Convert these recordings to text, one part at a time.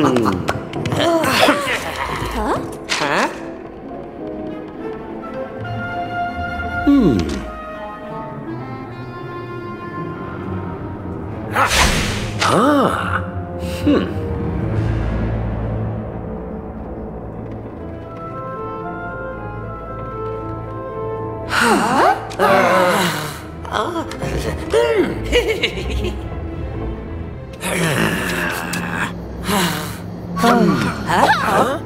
huh? Huh? Hmm. Ah. Hmm. Huh? Ah. Hmm. 嗯。很好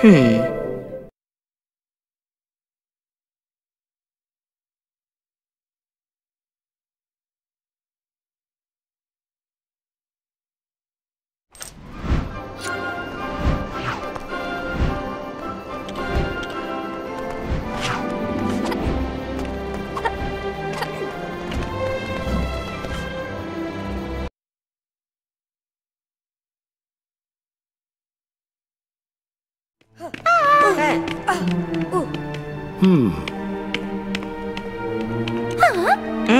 Hmm. Hmm. hmm.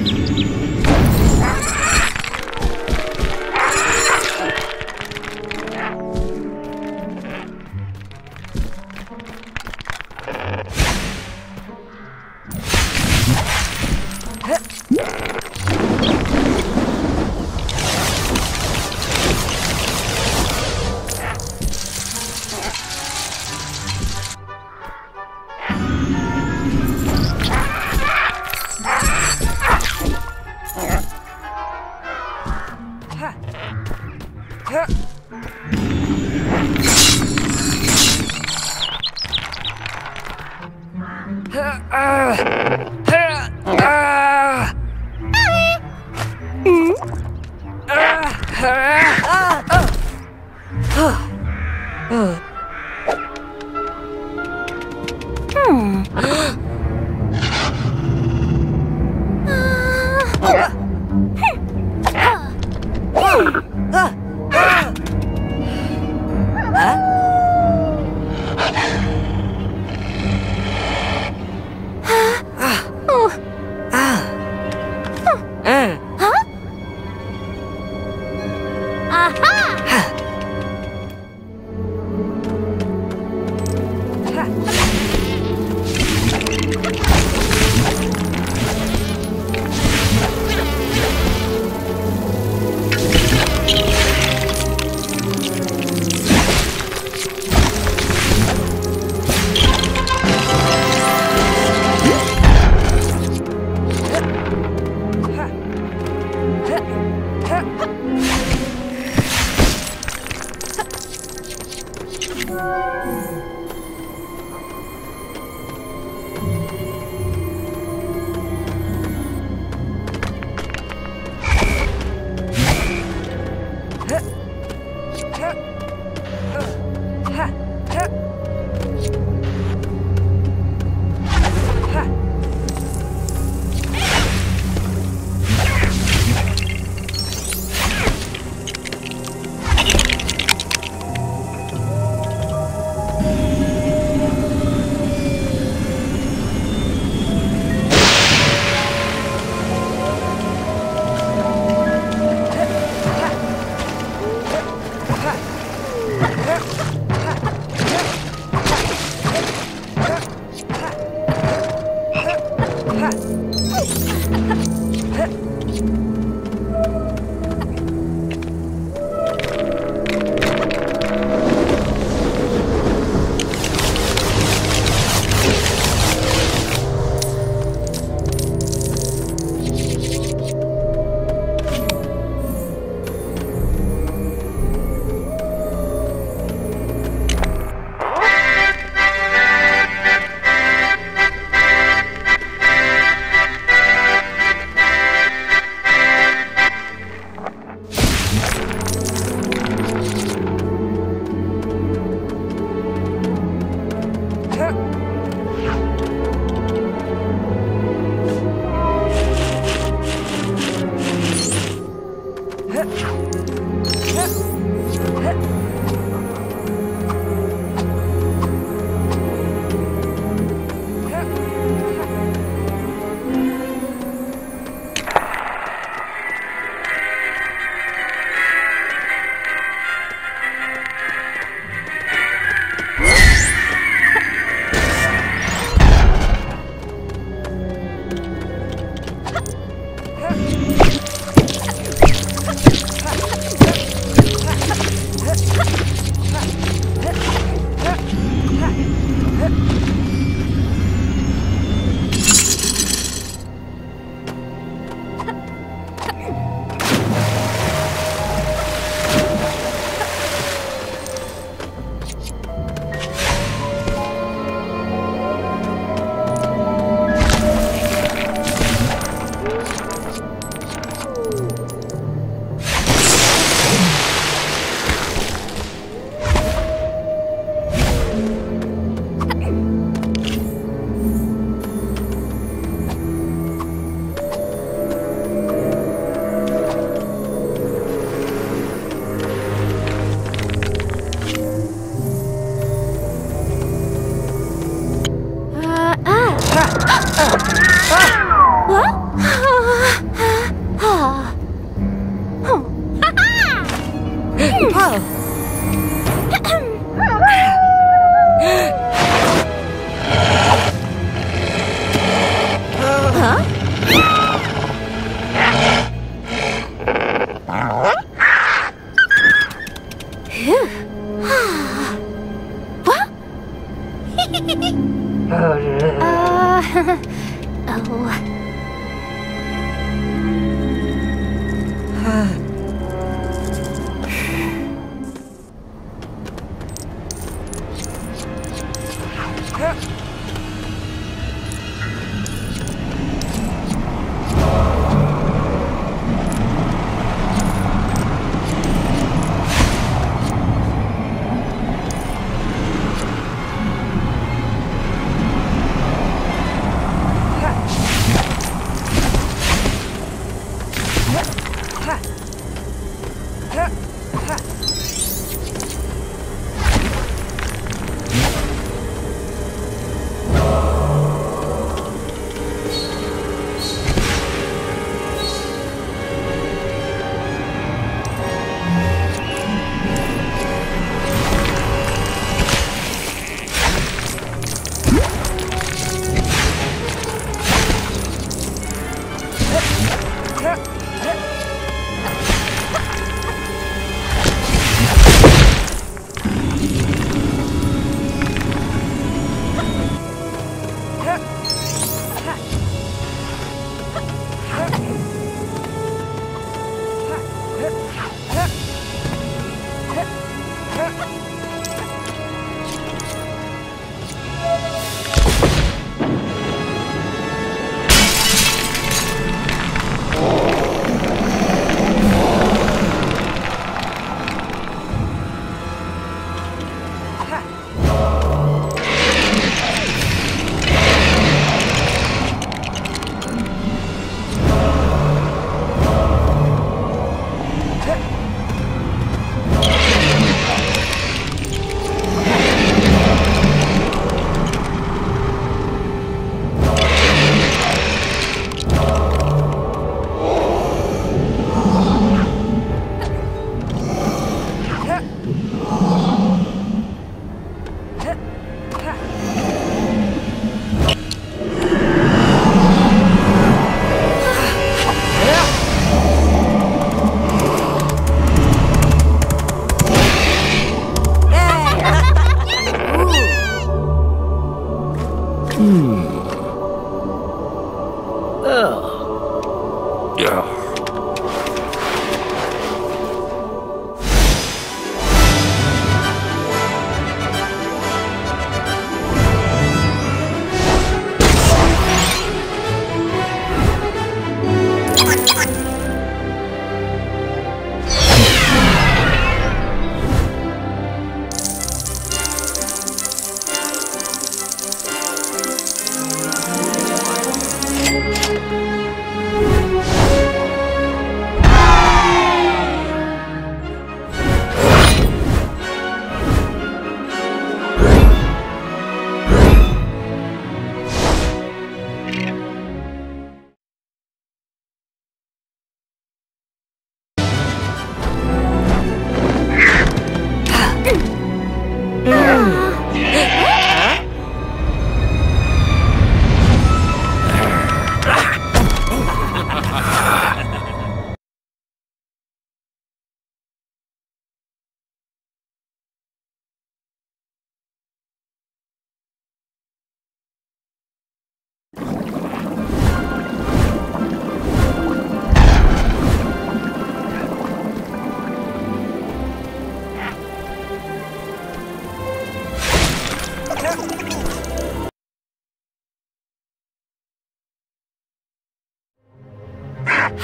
Música Hmm.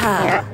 Aha.